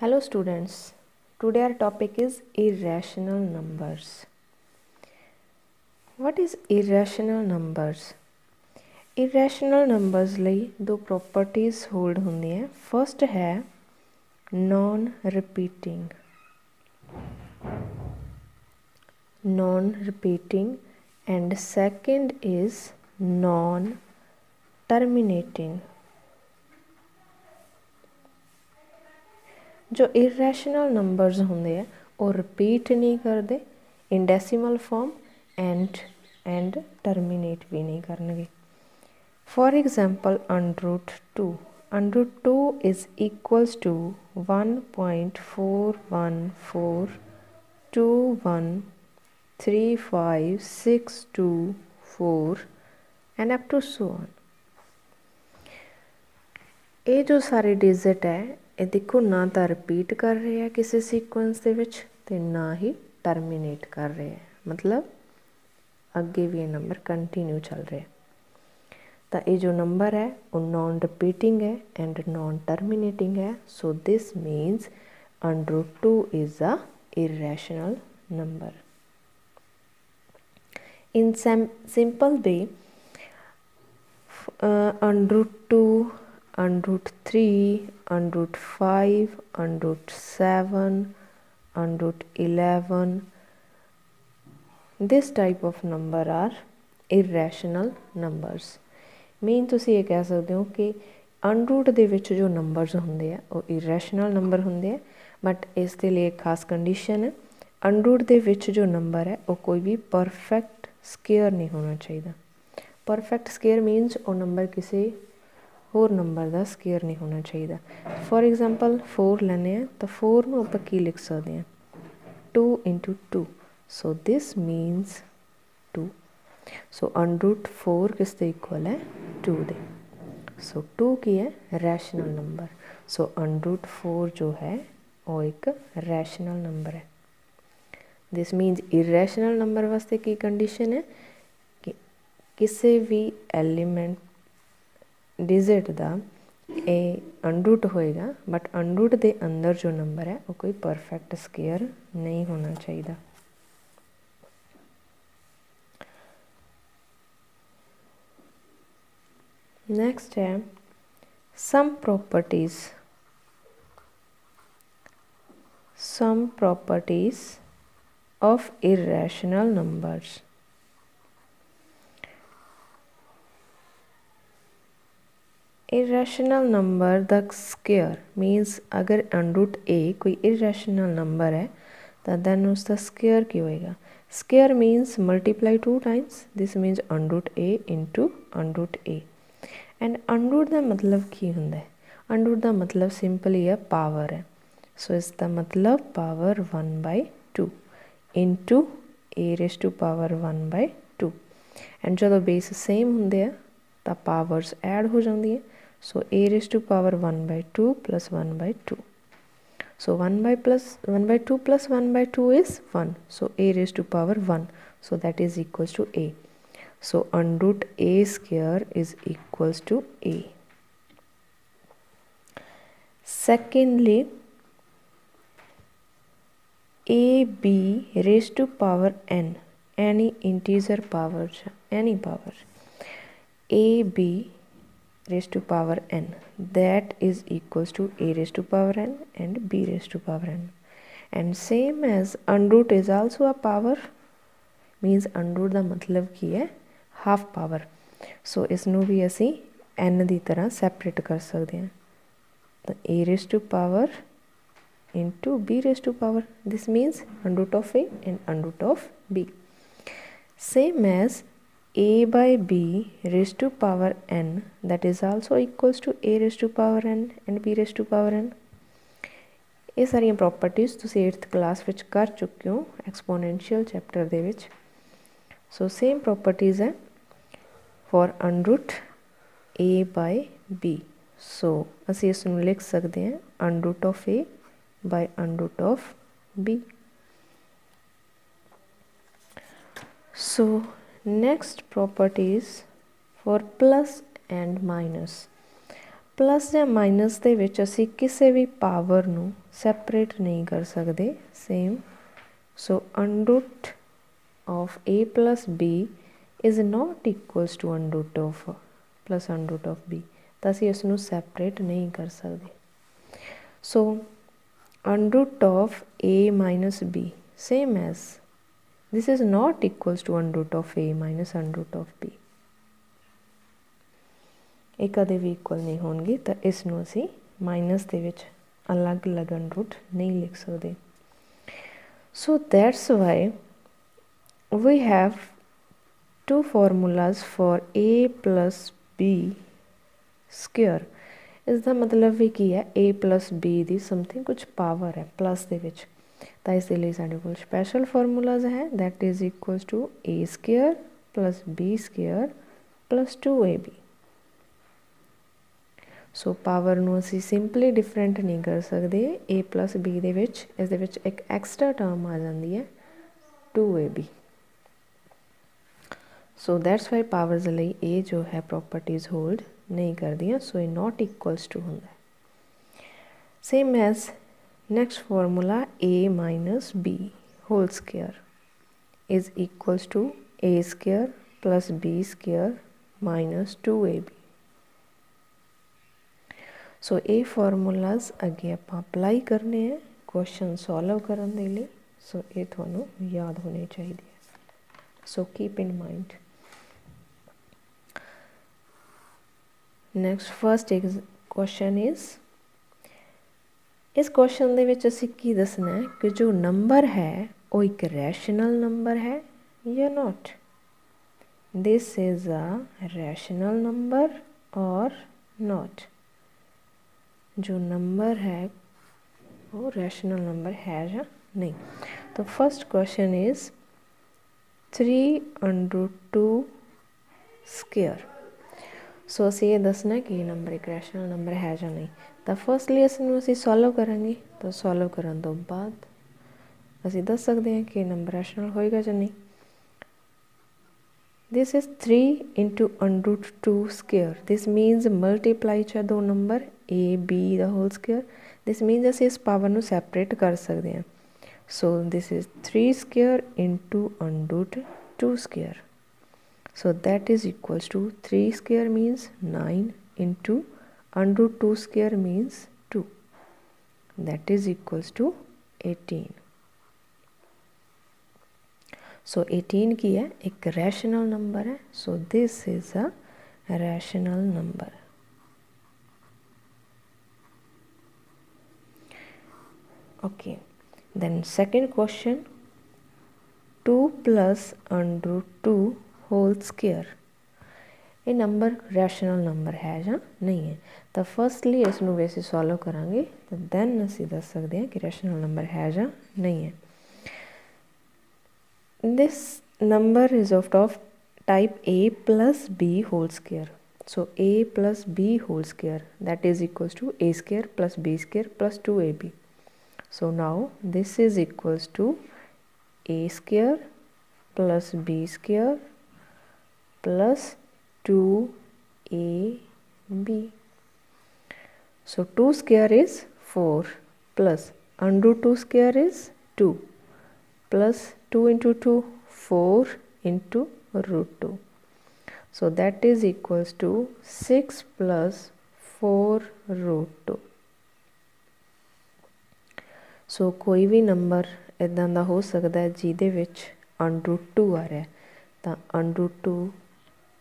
Hello students, today our topic is irrational numbers. What is irrational numbers? irrational numbers ਲਈ ਦੋ properties hold ਹੁੰਦੀਆਂ first ਹੈ non repeating non repeating and second is non terminating ਜੋ ਇਰੈਸ਼ਨਲ numbers ਹੁੰਦੇ ਆ ਉਹ repeat ਨਹੀਂ ਕਰਦੇ in decimal form and and terminate ਵੀ ਨਹੀਂ ਕਰਨਗੇ for example under root 2 under root 2 is equals to 1.41412135624 and up to so on ਇਹ ਜੋ ਸਾਰੇ ਡਿਜਿਟ ਹੈ ਇਹ ਦੇਖੋ ਨਾ ਤਾਂ ਰਿਪੀਟ ਕਰ ਰਿਹਾ ਕਿਸੇ ਸੀਕੁਐਂਸ ਦੇ ਵਿੱਚ ਤੇ ਨਾ ਹੀ ਟਰਮੀਨੇਟ ਕਰ ਰਿਹਾ ਮਤਲਬ ਅੱਗੇ ਵੀ ਇਹ ਨੰਬਰ ਕੰਟੀਨਿਊ ਚੱਲ ਰਿਹਾ ਤਾਂ ਇਹ ਜੋ ਨੰਬਰ ਹੈ ਉਹ ਨਾਨ ਰਿਪੀਟਿੰਗ ਹੈ ਐਂਡ ਨਾਨ ਟਰਮੀਨੇਟਿੰਗ ਹੈ so this means under 2 is a irrational number in some simple way uh, under 2 under root 3, under root 5, under root 7, under root 11. This type of number are irrational numbers. ਮੇਨ ਤੁਸੀਂ ਇਹ ਕਹਿ ਸਕਦੇ ਹੋ ਕਿ ਅਨਰੂਟ ਦੇ ਵਿੱਚ ਜੋ ਨੰਬਰਸ ਹੁੰਦੇ ਆ ਉਹ ਇਰੈਸ਼ਨਲ ਨੰਬਰ ਹੁੰਦੇ ਆ ਬਟ ਇਸ ਦੇ ਲਈ ਇੱਕ ਖਾਸ ਕੰਡੀਸ਼ਨ ਹੈ ਅਨਰੂਟ ਦੇ ਵਿੱਚ ਜੋ ਨੰਬਰ ਹੈ ਉਹ ਕੋਈ ਵੀ ਪਰਫੈਕਟ ਸਕੇਅਰ ਨਹੀਂ ਹੋਣਾ ਚਾਹੀਦਾ ਪਰਫੈਕਟ ਸਕੇਅਰ ਮੀਨਸ ਉਹ ਨੰਬਰ ਕਿਸੇ होर नंबर का स्केयर नहीं होना चाहिए फॉर एग्ज़ाम्पल फोर लें तो फोर में आप की लिखी सकदे आं two into two so this means two so under root four किसते equal है टू दे सो टू की है rational number so under root four जो है वो एक रैशनल नंबर है दिस मीनस इरैशनल नंबर वास्ते की कंडीशन है कि किसी भी एलीमेंट डिजिट का ए अनरूट होएगा बट अनरूट के अंदर जो नंबर है, वो कोई परफेक्ट स्केयर नहीं होना चाहिए नेक्स्ट है some properties some properties of irrational numbers irrational number the square means अगर अंडरूट ए कोई irrational number है तो then उसका square ਕੀ ਹੋਏਗਾ square means multiply two times this means under root a into under root a and under root ਦਾ ਮਤਲਬ ਕੀ ਹੁੰਦਾ ਹੈ ਅੰਡਰੂਟ ਦਾ ਮਤਲਬ ਸਿੰਪਲੀ ਹੈ ਪਾਵਰ ਹੈ ਸੋ ਇਸ ਦਾ ਮਤਲਬ power 1 by 2 into a raised to power 1 by 2 and ਜਦੋਂ ਬੇਸ ਸੇਮ ਹੁੰਦੇ ਆ ਤਾਂ ਪਾਵਰਸ ਐਡ ਹੋ ਜਾਂਦੀਆਂ so a raised to power 1 by 2 plus 1 by 2. So 1 by plus 1 by 2 plus 1 by 2 is 1. So a raised to power 1. So that is equals to a. So under root a square is equals to a. Secondly, a b raised to power n any integer power any power a b raised to power n that is equals to a raised to power n and b raised to power n and same as under root is also a power means under root ਦਾ ਮਤਲਬ ਕੀ ਹੈ half power so ਇਸ ਨੂੰ ਵੀ ਅਸੀਂ n ਦੀ ਤਰ੍ਹਾਂ separate ਕਰ ਸਕਦੇ ਹਾਂ ਤਾਂ a raised to power into b raised to power this means under root of a and under root of b same as a by b raised to power n, that is also equals to a raised to power n and b raised to power n. ये सारिया properties तुम eighth class में कर चुके हो exponential chapter के so same properties है for under root a by b so असं इस लिख सकते हैं under root of a by under root of b so next properties for plus and minus plus ਜਾਂ ਮਾਈਨਸ ਦੇ ਵਿੱਚ ਅਸੀਂ ਕਿਸੇ ਵੀ ਪਾਵਰ ਨੂੰ ਸੈਪਰੇਟ ਨਹੀਂ ਕਰ ਸਕਦੇ same so under root of a plus b is not equals to under root of plus under root of b ਤਾਂ ਅਸੀਂ ਇਸ ਨੂੰ ਸੈਪਰੇਟ ਨਹੀਂ ਕਰ ਸਕਦੇ ਸੋ under root of a minus b same as this is not equals to under root of a minus under root of b ਇਹ ਕਦੇ ਵੀ equal ਨਹੀਂ ਹੋਣਗੇ ਤਾਂ ਇਸ ਨੂੰ ਅਸੀਂ ਮਾਈਨਸ ਦੇ ਵਿੱਚ ਅਲੱਗ-ਅਲੱਗ ਅੰਡਰ ਰੂਟ ਨਹੀਂ ਲਿਖ ਸਕਦੇ so that's why we have two formulas for a plus b square ਇਸ ਦਾ ਮਤਲਬ ਵੀ ਕੀ ਹੈ a plus b the something ਕੁਝ ਪਾਵਰ ਹੈ ਪਲੱਸ ਦੇ ਵਿੱਚ ਤਾਂ ਇਸ ਦੇ ਲਈ ਸਾਡੇ ਕੋਲ ਸਪੈਸ਼ਲ ਫਾਰਮੂਲਾਜ਼ ਹੈ। That is equals to a square plus b square plus 2ab so power ਨੂੰ ਅਸੀਂ ਸਿੰਪਲੀ ਡਿਫਰੈਂਟ ਨਹੀਂ ਕਰ ਸਕਦੇ। A b ਦੇ ਵਿੱਚ ਇਸ ਦੇ ਵਿੱਚ ਇੱਕ ਐਕਸਟਰਾ ਟਰਮ ਆ ਜਾਂਦੀ ਹੈ 2ab so that's why powers ਲਈ ਇਹ ਜੋ ਹੈ ਪ੍ਰੋਪਰਟੀਜ਼ ਹੋਲਡ ਨਹੀਂ ਕਰਦੀਆਂ। ਸੋ ਇਹ ਨਾਟ ਇਕੁਅਲਸ ਟੂ ਹੁੰਦਾ same as next formula a minus b whole square is equals to a square plus b square minus two a b so a formulas अगे आप अप्लाई करने हैं question solve करने के लिए. सो ये थानू याद होने चाहिए. So keep in mind next first question is ਇਸ ਕੁਐਸਚਨ ਦੇ ਵਿੱਚ ਅਸੀਂ ਕੀ ਦੱਸਣਾ ਹੈ ਕਿ ਜੋ ਨੰਬਰ ਹੈ ਉਹ ਇੱਕ ਰੈਸ਼ਨਲ ਨੰਬਰ ਹੈ ਜਾਂ not this is a rational number or not जो नंबर है वो रैशनल नंबर है या नहीं तो first question is three under two square so ਅਸੀਂ ਇਹ ਦੱਸਣਾ ਕਿ ਇਹ ਨੰਬਰ ਇੱਕ ਰੈਸ਼ਨਲ ਨੰਬਰ ਹੈ ਜਾਂ ਨਹੀਂ ਤਾਂ ਫਰਸਟਲੀ ਇਸ ਨੂੰ ਅਸੀਂ ਸੋਲਵ ਕਰਾਂਗੇ ਤਾਂ ਸੋਲਵ ਕਰਨ ਤੋਂ ਬਾਅਦ ਅਸੀਂ ਦੱਸ ਸਕਦੇ ਹਾਂ ਕਿ ਇਹ ਨੰਬਰ ਰੈਸ਼ਨਲ ਹੋਏਗਾ ਜਾਂ ਨਹੀਂ this is 3 into under root 2 square this means multiply cha ਦੋ ਨੰਬਰ a b ਦਾ ਹੋਲ ਸਕੁਅਰ this means ਅਸੀਂ ਇਸ ਪਾਵਰ ਨੂੰ ਸੈਪਰੇਟ ਕਰ ਸਕਦੇ ਹਾਂ so this is 3 square into under root 2 square So that is equals to 3 square means 9 into and root 2 square means 2 that is equals to 18 So eighteen ki hai एक rational number hai. So this is a rational number. okay. Then second question. 2 plus under 2 whole square. ਇਹ number rational number ਹੈ ਜਾਂ ਨਹੀਂ ਹੈ ਤਾਂ firstly ਇਸ ਨੂੰ ਵੈਸੇ ਸੋਲਵ ਕਰਾਂਗੇ ਤਾਂ ਦੈਨ ਅਸੀਂ ਦੱਸ ਸਕਦੇ ਹਾਂ ਕਿ ਰੈਸ਼ਨਲ ਨੰਬਰ ਹੈ ਜਾਂ ਨਹੀਂ ਹੈ this number is of of type a plus b whole square so a plus b whole square that is equals to a square plus b square plus 2ab so now this is equals to a square plus b square plus 2ab. So 2 square is 4 plus under 2 square is 2 plus 2 into 2 4 into root 2. So that is equals to 6 plus 4 root 2. ਸੋ ਕੋਈ ਵੀ number ਇਦਾਂ ਦਾ ਹੋ ਸਕਦਾ ਹੈ ਜਿਹਦੇ ਵਿੱਚ under 2 ਆ ਰਿਹਾ ਤਾਂ ਅੰਡਰ 2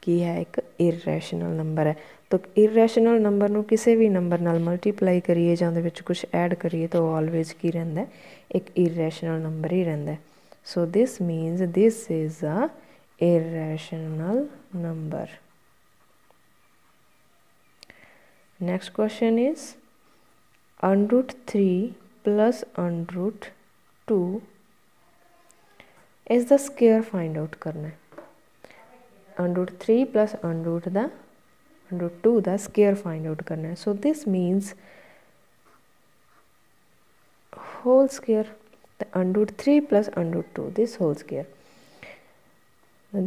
की है एक इरैशनल नंबर है तो इरैशनल नंबर किसी भी नंबर न मल्टीप्लाई करिए कुछ ऐड करिए तो ऑलवेज की रहा एक इरैशनल नंबर ही रहा so this means this is a irrational number next question is under root three plus under root two is the square find out करना है। and root 3 plus plus root the root 2 the square find out karna so this means whole square the and root 3 plus plus root 2 this whole square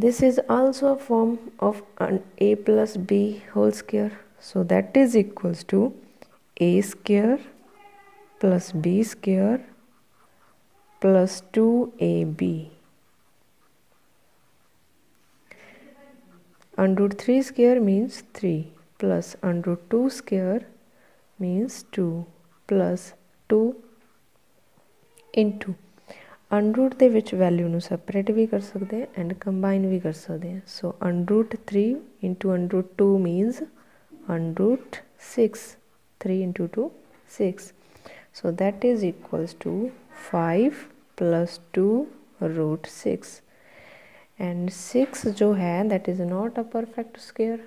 this is also a form of an a plus b whole square so that is equals to a square plus b square plus 2ab under root 3 square means 3 plus under root 2 square means 2 plus 2 into ਅੰਡਰੂਟ ਦੇ ਵਿੱਚ value ਨੂੰ separate ਵੀ ਕਰ ਸਕਦੇ ਆ and combine ਵੀ ਕਰ ਸਕਦੇ ਆ so under root 3 into under root 2 means under root 6 3 into 2 6 so that is equals to 5 plus 2 root 6 and 6 जो है that is not a perfect square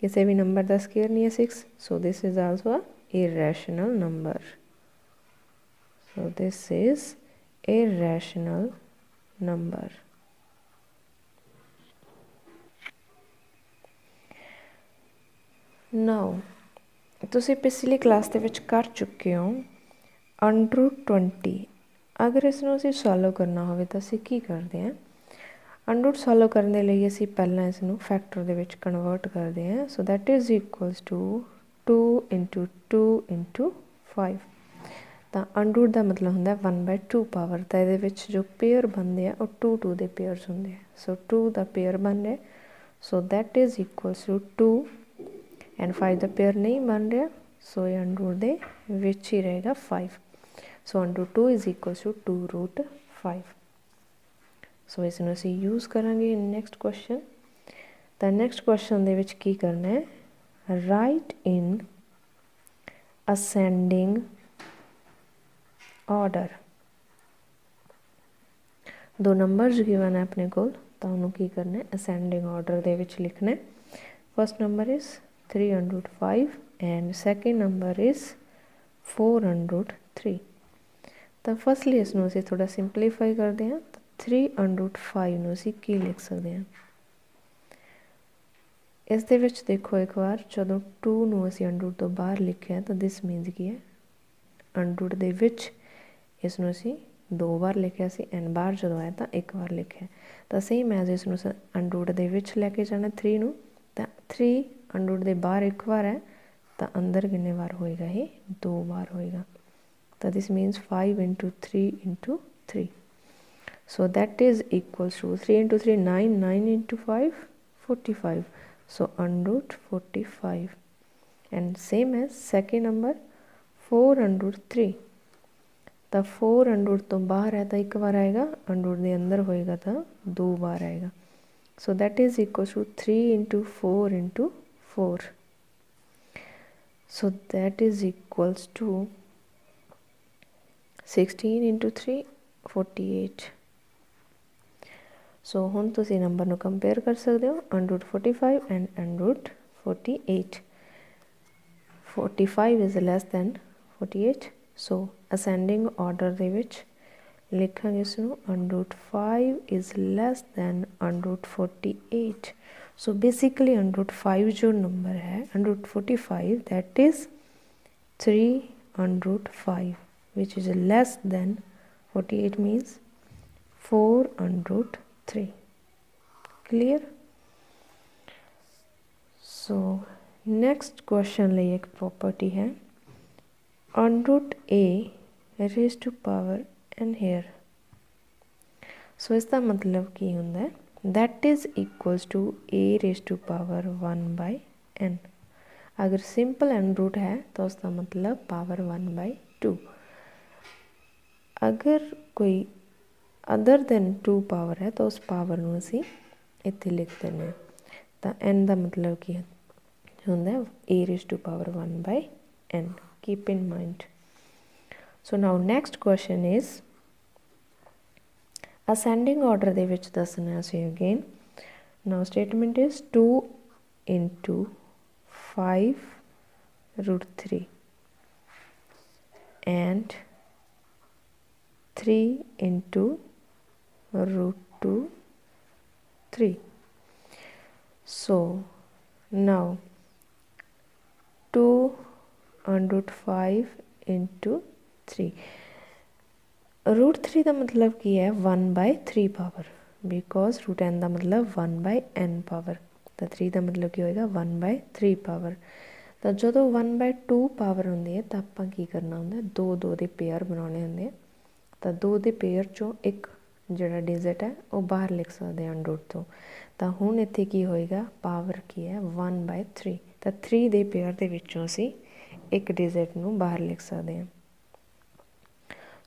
किसी भी नंबर का स्केयर नहीं है 6 so this is also a irrational number so this is irrational number now ਤੁਸੀਂ ਪਿਛਲੀ class ਦੇ ਵਿੱਚ ਕਰ ਚੁੱਕੇ ਹੋ ਅੰਡਰ 20 ਅਗਰ ਇਸ ਨੂੰ ਅਸੀਂ ਸੋਲਵ ਕਰਨਾ ਹੋਵੇ ਤਾਂ ਅਸੀਂ ਕੀ ਕਰਦੇ ਹਾਂ ਅੰਡਰੂਟ ਸੋਲਵ ਕਰਨ ਦੇ ਲਈ ਅਸੀਂ ਪਹਿਲਾਂ ਇਸ ਨੂੰ ਫੈਕਟਰ ਦੇ ਵਿੱਚ ਕਨਵਰਟ ਕਰਦੇ ਹਾਂ। So that is equals to 2 2 5 ਤਾਂ ਅੰਡਰੂਟ ਦਾ ਮਤਲਬ ਹੁੰਦਾ 1/2 ਪਾਵਰ ਤਾਂ ਇਹਦੇ ਵਿੱਚ ਜੋ ਪੇਅਰ ਬਣਦੇ ਆ, ਉਹ 2 2 ਦੇ ਪੇਅਰਸ ਹੁੰਦੇ ਆ। ਸੋ 2 ਦਾ ਪੇਅਰ ਬਣ ਰਿਹਾ। So that is equals to 2 and 5 ਦਾ ਪੇਅਰ ਨਹੀਂ ਬਣ ਰਿਹਾ। ਸੋ ਇਹ ਅੰਡਰੂਟ ਦੇ ਵਿੱਚ ਹੀ ਰਹੇਗਾ 5 so under 2 is equals to 2 root 5 so इस ਨੂੰ यूज़ करा नैक्सट क्वेश्चन तो नैक्सट क्वेश्चन के करना है राइट इन असेंडिंग ऑर्डर दो नंबर गिवन है अपने को उन्होंने की करना है असेंडिंग ऑर्डर के लिखना है first number is three hundred five and second number is four hundred three तो फर्स्टली अं थोड़ा सिंपलीफाई करते हैं 3 ਅੰਡਰ ਰੂਟ 5 ਨੂੰ ਅਸੀਂ ਕੀ ਲਿਖ ਸਕਦੇ ਹਾਂ? ਇਸ ਦੇ ਵਿੱਚ ਦੇਖੋ ਇੱਕ ਵਾਰ, ਜਦੋਂ ਟੂ ਨੂੰ ਅਸੀਂ ਅੰਡਰ ਰੂਟ ਤੋਂ ਬਾਹਰ ਲਿਖਿਆ ਤਾਂ ਦਿਸ ਮੀਨਸ ਕੀ ਹੈ? ਅੰਡਰ ਰੂਟ ਦੇ ਵਿੱਚ ਇਸ ਨੂੰ ਅਸੀਂ ਦੋ ਵਾਰ ਲਿਖਿਆ ਸੀ ਐਨ ਬਾਹਰ ਜਦੋਂ ਆਇਆ ਤਾਂ ਇੱਕ ਵਾਰ ਲਿਖਿਆ। ਤਾਂ ਸੇਮ ਐਜ਼ ਇਸ ਨੂੰ ਅੰਡਰ ਰੂਟ ਦੇ ਵਿੱਚ ਲੈ ਕੇ ਜਾਣਾ ਥਰੀ ਨੂੰ, ਤਾਂ ਥਰੀ ਅੰਡਰ ਰੂਟ ਦੇ ਬਾਹਰ ਇੱਕ ਵਾਰ ਹੈ, ਤਾਂ ਅੰਦਰ ਕਿੰਨੇ ਵਾਰ ਹੋਏਗਾ ਇਹ? ਦੋ ਵਾਰ ਹੋਏਗਾ। ਤਾਂ this means 5 3 3 so that is equals to 3 into 3 9 9 into 5 45 so under root 45 and same as second number 4 under root 3 तो फोर अंडूड तो बाहर आया था तो एक बार आएगा अंडूड के अंदर होएगा तो दो बार आएगा. So that is equal to three into four into four so that is equals to sixteen into three forty eight ਸੋ ਹੁਣ ਤੁਸੀਂ ਨੰਬਰ ਨੂੰ ਕੰਪੇਅਰ ਕਰ ਸਕਦੇ ਹੋ under 45 and under 48 45 is less than 48 so ascending order ਦੇ ਵਿੱਚ ਲਿਖਾਂਗੇ ਇਸ ਨੂੰ under 5 is less than under 48 so basically under 5 ਜੋ ਨੰਬਰ ਹੈ under 45 that is 3 under 5 which is less than 48 means 4 under three clear so next question लिए एक property है. On root a raise to power n here so इसका मतलब की होंगे that is equal to a raise to power one by n अगर simple N root है तो उसका मतलब पावर वन बाय टू अगर कोई 2 ਅਗਰ ਕੋਈ ਅਦਰ ਦੈਨ 2 ਪਾਵਰ ਹੈ ਤਾਂ ਉਸ ਪਾਵਰ ਨੂੰ ਅਸੀਂ ਇੱਥੇ ਲਿਖ ਦਿੰਦੇ ਹਾਂ ਤਾਂ n ਦਾ ਮਤਲਬ ਕੀ ਹੁੰਦਾ ਹੈ a raised to power 1 by n keep in mind so now next question is ascending order ਦੇ ਵਿੱਚ ਦੱਸਣਾ ਸੀ again now statement is 2 into 5 root 3 and 3 into root 2 3 so now 2 under root 5 into 3 root three का मतलब की है one by three power because root N का मतलब one by N power तो थ्री का मतलब की होएगा वन बाय थ्री पावर ਤਾਂ ਜਦੋਂ 1/2 ਪਾਵਰ ਹੁੰਦੀ ਹੈ ਤਾਂ ਆਪਾਂ ਕੀ ਕਰਨਾ ਹੁੰਦਾ ਦੋ ਦੋ ਦੇ ਪੇਅਰ ਬਣਾਉਣੇ ਹੁੰਦੇ ਤਾਂ ਦੋ ਦੇ ਪੇਅਰ ਚੋਂ ਇੱਕ ਜਿਹੜਾ ਡਿਜਿਟ ਹੈ, ਉਹ ਬਾਹਰ ਲਿਖ ਸਕਦੇ ਹਾਂ ਅੰਡਰ ਤੋਂ। ਤਾਂ ਹੁਣ ਇੱਥੇ ਕੀ ਹੋਏਗਾ? ਪਾਵਰ ਕੀ ਹੈ? 1/3 ਤਾਂ 3 ਦੇ ਪੇਅਰ ਦੇ ਵਿੱਚੋਂ ਅਸੀਂ ਇੱਕ ਡਿਜਿਟ ਨੂੰ ਬਾਹਰ ਲਿਖ ਸਕਦੇ ਹਾਂ।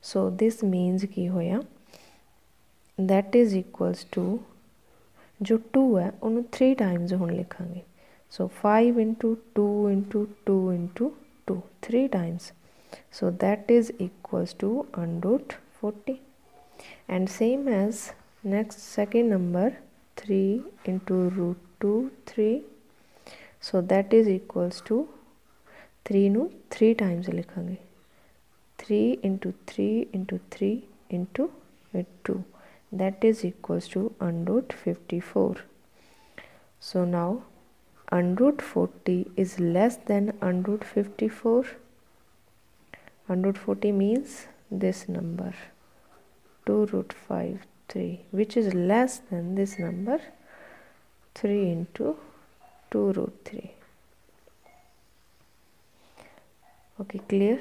ਸੋ ਦਿਸ ਮੀਨਸ ਕੀ ਹੋਇਆ? That is equals to ਜੋ 2 ਹੈ, ਉਹਨੂੰ 3 ਟਾਈਮਸ ਹੁਣ ਲਿਖਾਂਗੇ। So 5 into 2 into 2 into 2 3 times so, that is equals to under root 40 and same as next second number 3 into root 2 3 so that is equals to 3 no 3 times 3 into 3 into 3 into 2 that is equals to under root 54 so now under root 40 is less than under root 54 under root 40 means this number. 2 root 5 3 which is less than this number 3 into 2 root 3 okay clear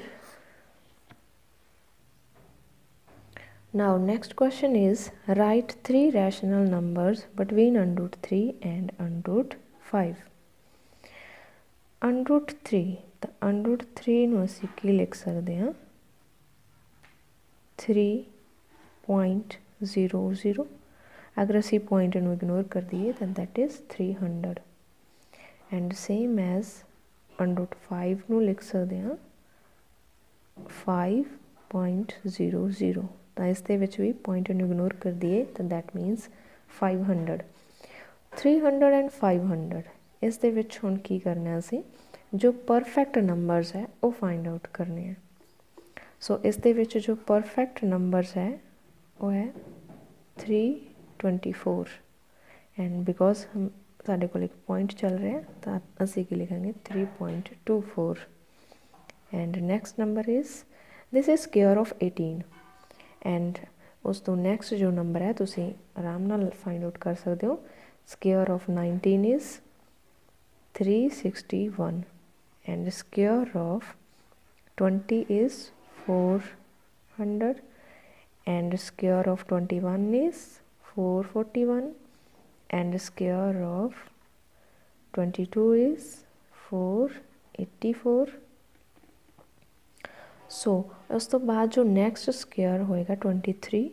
Now next question is write three rational numbers between under root 3 and under root 5. Under root 3 ਤਾਂ under root 3 ਨੂੰ ਅਸੀਂ ਕੀ ਲਿਖ ਸਕਦੇ ਹਾਂ 3.00 ਅਗਰ ਅਸੀਂ point ਨੂੰ ignore ਕਰ ਦਈਏ ਤਾਂ that is 300 and same as under root 5 ਨੂੰ ਲਿਖ ਸਕਦੇ ਹਾਂ 5.00 ਤਾਂ ਇਸ ਦੇ ਵਿੱਚ ਵੀ ਪੁਆਇੰਟ ਨੂੰ ਇਗਨੋਰ ਕਰ ਦਈਏ ਤਾਂ ਦੈਟ ਮੀਨਸ 500 300 ਐਂਡ 500 ਇਸ ਦੇ ਵਿੱਚ ਹੁਣ ਕੀ ਕਰਨਾ ਅਸੀਂ ਜੋ ਪਰਫੈਕਟ ਨੰਬਰਸ ਹੈ ਉਹ ਫਾਈਂਡ ਆਊਟ ਕਰਨੇ ਹੈ ਸੋ ਇਸ ਦੇ ਵਿੱਚ ਜੋ ਪਰਫੈਕਟ ਨੰਬਰਸ ਹੈ ਉਹ ਹੈ 324 ਐਂਡ ਬਿਕੋਜ਼ ਸਾਡੇ ਕੋਲ ਇੱਕ ਪੁਆਇੰਟ ਚੱਲ ਰਿਹਾ ਤਾਂ ਅਸੀਂ ਕੀ ਲਿਖਾਂਗੇ 3.24 and next number is this is square of 18 and ਉਸ ਤੋਂ ਨੈਕਸਟ ਜੋ ਨੰਬਰ ਹੈ ਤੁਸੀਂ ਆਰਾਮ ਨਾਲ ਫਾਈਂਡ ਆਊਟ ਕਰ ਸਕਦੇ ਹੋ square of 19 is 361 and square of 20 is 400 and square of 21 is 441 and square of 22 is 484 so so, उसके बाद जो नेक्स्ट स्केयर होएगा 23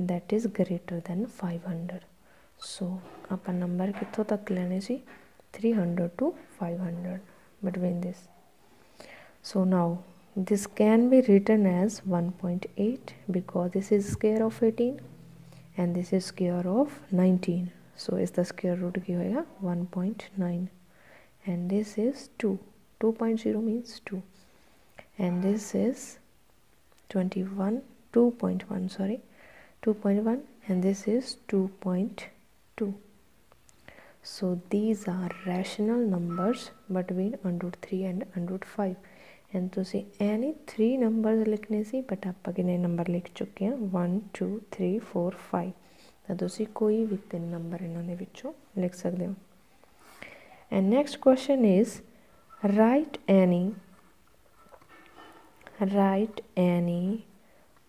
that is greater than 500 so so, आप नंबर कितों तक लेने जी? 300 to 500 between this so now this can be written as 1.8 because this is square of 18 and this is square of 19 so is the square root ki 1.9 and this is 2 2.0 means 2 and this is 21 2.1 sorry. 2.1 and this is 2.2 so these are rational numbers between under 3 and under 5 and ਤੁਸੀਂ any 3 numbers ਲਿਖਨੇ C but ਆਪਾਂ ਕਿੰਨੇ number ਲਿਖ ਚੁੱਕੇ ਹਾਂ 1 2 3 4 5 ਤਾਂ ਤੁਸੀਂ ਕੋਈ ਵੀ ਤਿੰਨ ਨੰਬਰ ਇਹਨਾਂ ਦੇ ਵਿੱਚੋਂ ਲਿਖ ਸਕਦੇ ਹੋ and next question is write any write any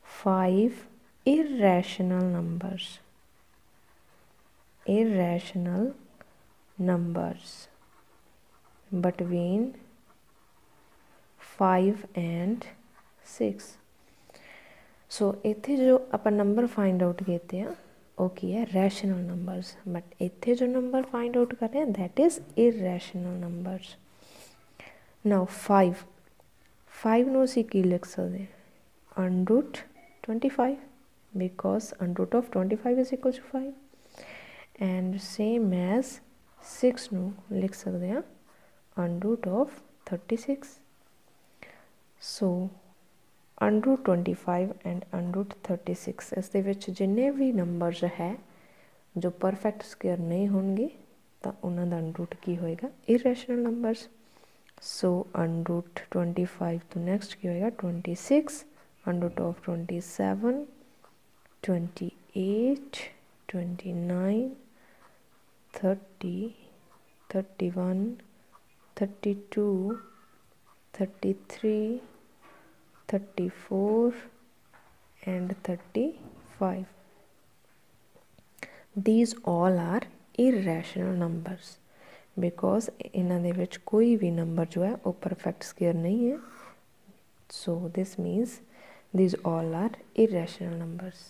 five irrational numbers irrational numbers between five and six so इतने जो आप नंबर फाइंड आउट किए हैं वो की है रैशनल नंबर्स बट इतने जो नंबर फाइंड आउट कर रहे हैं that is irrational number now five five no सी की लिख सकते हैं। Twenty five because under root of twenty five is equal to five and same as six no लिख सकते हैं। Under root of thirty six so under root 25 and under root 36 ਇਸ ਦੇ ਵਿੱਚ ਜਿੰਨੇ ਵੀ ਨੰਬਰਸ ਹੈ ਜੋ ਪਰਫੈਕਟ ਸਕੁਅਰ ਨਹੀਂ ਹੋਣਗੇ ਤਾਂ ਉਹਨਾਂ ਦਾ ਅੰਡਰ ਰੂਟ ਕੀ ਹੋਏਗਾ irrational numbers so under root 25 to next ਕੀ ਹੋਏਗਾ 26 under root of 27 28 29 30 31 32 thirty three thirty four and thirty five these all are irrational numbers because ਇਹਨਾਂ ਦੇ ਵਿੱਚ ਕੋਈ ਵੀ ਨੰਬਰ ਜੋ ਹੈ ਉਹ ਪਰਫੈਕਟ ਸਕੁਅਰ ਨਹੀਂ ਹੈ so this means these all are irrational numbers